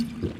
do something.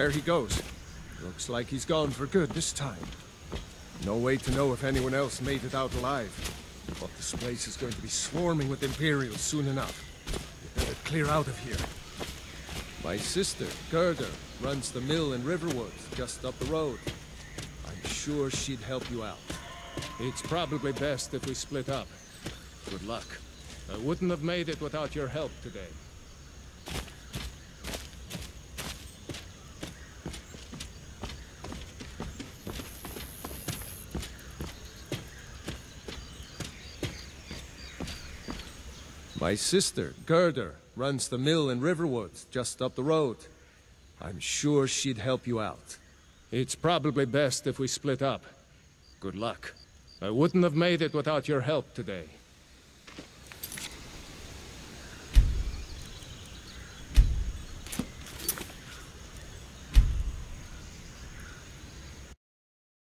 There he goes. Looks like he's gone for good this time. No way to know if anyone else made it out alive. But this place is going to be swarming with Imperials soon enough. We better clear out of here. My sister, Gerdur, runs the mill in Riverwood, just up the road. I'm sure she'd help you out. It's probably best if we split up. Good luck. I wouldn't have made it without your help today. My sister, Gerdur, runs the mill in Riverwood, just up the road. I'm sure she'd help you out. It's probably best if we split up. Good luck. I wouldn't have made it without your help today.